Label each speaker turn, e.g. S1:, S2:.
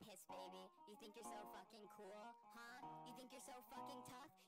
S1: piss baby. You think you're so fucking cool, huh? You think you're so fucking tough?